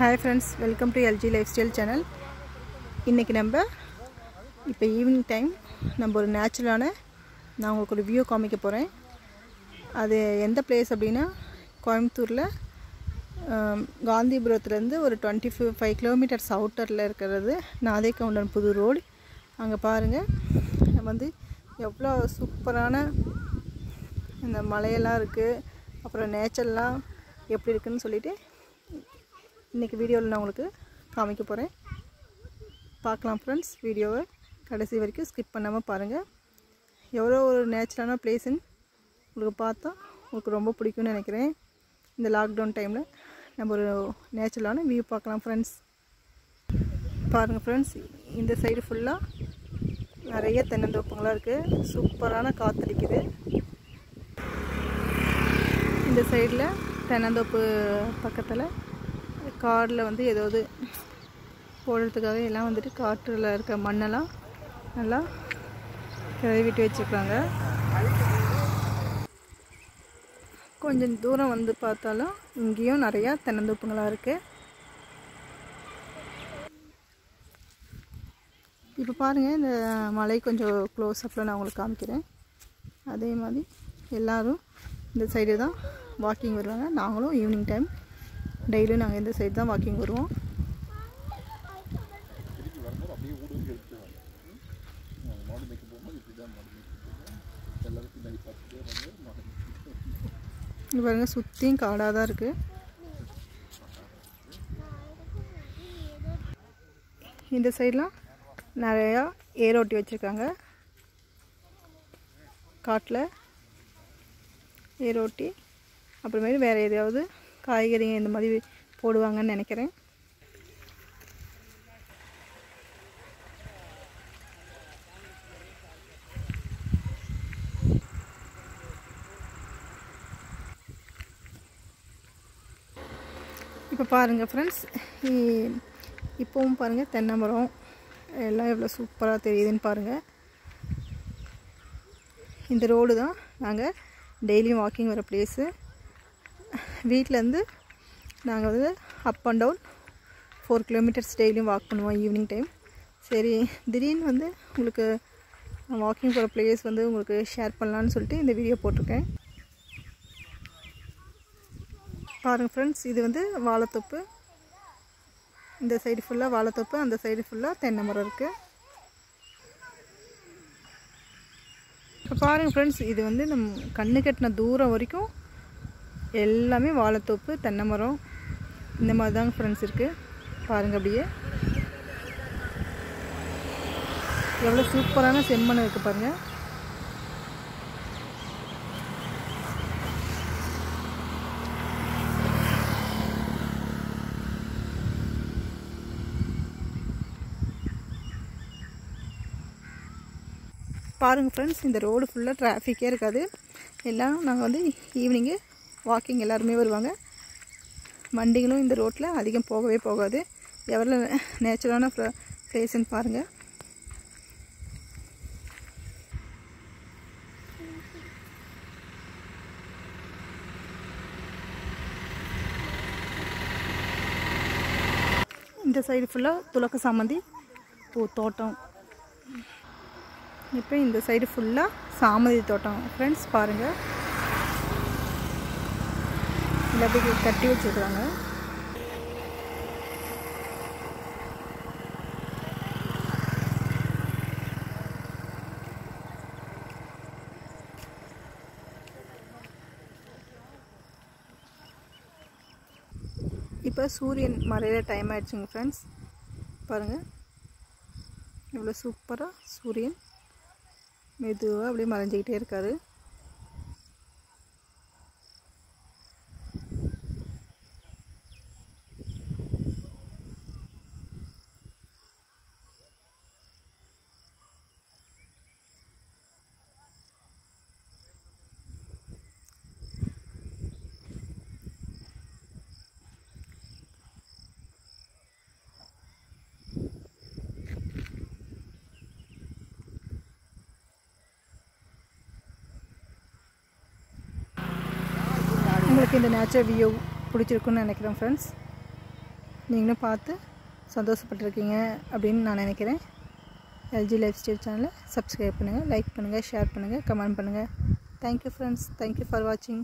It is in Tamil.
Hi friends welcome to LG lifestyle channel இன்றைக்கி நம்ம இப்போ ஈவினிங் டைம் நம்ம ஒரு நேச்சுரலான நான் உங்களுக்கு ஒரு வியூ காமிக்க போகிறேன் அது எந்த பிளேஸ் அப்படின்னா கோயம்புத்தூரில் காந்திபுரத்துலேருந்து ஒரு டுவெண்ட்டி ஃபைவ் கிலோமீட்டர்ஸ் அவுட்டரில் இருக்கிறது நாதே கவுண்டன் புது ரோடு அங்கே பாருங்கள் வந்து எவ்வளோ சூப்பரான இந்த மலையெல்லாம் இருக்குது அப்புறம் நேச்சர்லாம் எப்படி இருக்குன்னு சொல்லிட்டு இன்றைக்கி வீடியோவில் நான் உங்களுக்கு காமிக்க போகிறேன் பார்க்கலாம் ஃப்ரெண்ட்ஸ் வீடியோவை கடைசி வரைக்கும் ஸ்கிப் பண்ணாமல் பாருங்கள் எவ்வளோ ஒரு நேச்சுரலான பிளேஸுன்னு உங்களுக்கு பார்த்தா உங்களுக்கு ரொம்ப பிடிக்கும்னு நினைக்கிறேன். இந்த லாக்டவுன் டைமில் நம்ம ஒரு நேச்சுரலான வியூ பார்க்கலாம் ஃப்ரெண்ட்ஸ் பாருங்கள் ஃப்ரெண்ட்ஸ் இந்த சைடு ஃபுல்லாக நிறைய தென்னந்தோப்புங்களாம் இருக்குது சூப்பரான காற்றடிக்குது இந்த சைடில் தென்னந்தோப்பு பக்கத்தில் காடில் வந்து ஏதாவது போடுறதுக்காக எல்லாம் வந்துட்டு காற்றில் இருக்க மண்ணெல்லாம் நல்லா கிளறி விட்டு வச்சுருக்காங்க. கொஞ்சம் தூரம் வந்து பார்த்தாலும் இங்கேயும் நிறையா தென்னந்தோப்புங்களாக இருக்குது இப்போ பாருங்கள் இந்த மலை கொஞ்சம் க்ளோஸ் அப்பில் நான் உங்களுக்கு காமிக்கிறேன். அதே மாதிரி எல்லோரும் இந்த சைடு தான் வாக்கிங் வருவாங்க. நாங்களும் ஈவினிங் டைம் டெய்லியும் நாங்கள் இந்த சைடு தான் வாக்கிங் வருவோம். பாருங்க சுற்றியும் காடாக தான் இருக்குது இந்த சைட்லாம் நிறையா ஏரோட்டி வச்சுருக்காங்க. காட்டில் ஏரோட்டி அப்புறமேட்டு வேறு எதையாவது காய்கறிங்க இந்த மாதிரி போடுவாங்கன்னு நினைக்கிறேன். இப்போ பாருங்கள் ஃப்ரெண்ட்ஸ் இப்போவும் பாருங்கள் தென்னை மரம் எல்லாம் எவ்வளோ சூப்பராக தெரியுதுன்னு பாருங்கள் இந்த ரோடு தான் நாங்கள் டெய்லியும் வாக்கிங் வர பிளேஸு வீட்டிலேருந்து நாங்கள் வந்து up and down four kilometres டெய்லியும் வாக் பண்ணுவோம் ஈவினிங் டைம் சரி திடீர்னு வந்து உங்களுக்கு வாக்கிங் போகிற பிளேஸ் வந்து உங்களுக்கு ஷேர் பண்ணலான்னு சொல்லிட்டு இந்த வீடியோ போட்டிருக்கேன். பாருங்கள் ஃப்ரெண்ட்ஸ் இது வந்து வாழைத்தோப்பு. இந்த சைடு ஃபுல்லாக வாழைத்தோப்பு அந்த சைடு ஃபுல்லாக தென்னை மரம் இருக்குது இப்போ பாருங்கள் ஃப்ரெண்ட்ஸ் இது வந்து நம்ம கண்ணு கட்டின தூரம் வரைக்கும் எல்லாமே வாழைத்தோப்பு தென்னை மரம் இந்த மாதிரி தாங்க ஃப்ரெண்ட்ஸ் இருக்குது பாருங்கள் அப்படியே. எவ்வளோ சூப்பரான செம்மண் இருக்குது பாருங்கள் பாருங்கள் ஃப்ரெண்ட்ஸ் இந்த ரோடு ஃபுல்லாக டிராஃபிக்கே இருக்காது. எல்லாம் நாங்கள் வந்து ஈவினிங்கு வாக்கிங் எல்லாருமே வருவாங்க. வண்டிகளும் இந்த ரோட்டில் அதிகம் போகவே போகாது. எவ்வளோ நேச்சுரலான ப்ளேஸ்ன்னு பாருங்கள் இந்த சைடு ஃபுல்லாக துளக்க சாமந்தி பூ தோட்டம். இப்போ இந்த சைடு ஃபுல்லாக சாமந்தி தோட்டம். ஃப்ரெண்ட்ஸ் பாருங்கள் இதில் அப்படி கட்டி வச்சுருக்காங்க. இப்போ சூரியன் மறையிற டைம் ஆயிடுச்சுங்க ஃப்ரெண்ட்ஸ் பாருங்கள் இவ்வளோ சூப்பராக சூரியன் மெதுவாக அப்படியே மறைஞ்சிக்கிட்டே இருக்காரு. உங்களுக்கு இந்த நேச்சர் வியூ பிடிச்சிருக்குன்னு நினைக்கிறேன் ஃப்ரெண்ட்ஸ் நீங்களும் பார்த்து சந்தோஷப்பட்டிருக்கீங்க அப்படின்னு நான் நினைக்கிறேன். எல்ஜி லைஃப் ஸ்டைல் சேனலை சப்ஸ்கிரைப் பண்ணுங்கள் லைக் பண்ணுங்கள் ஷேர் பண்ணுங்கள் கமெண்ட் பண்ணுங்கள் thank you friends thank you for வாட்சிங்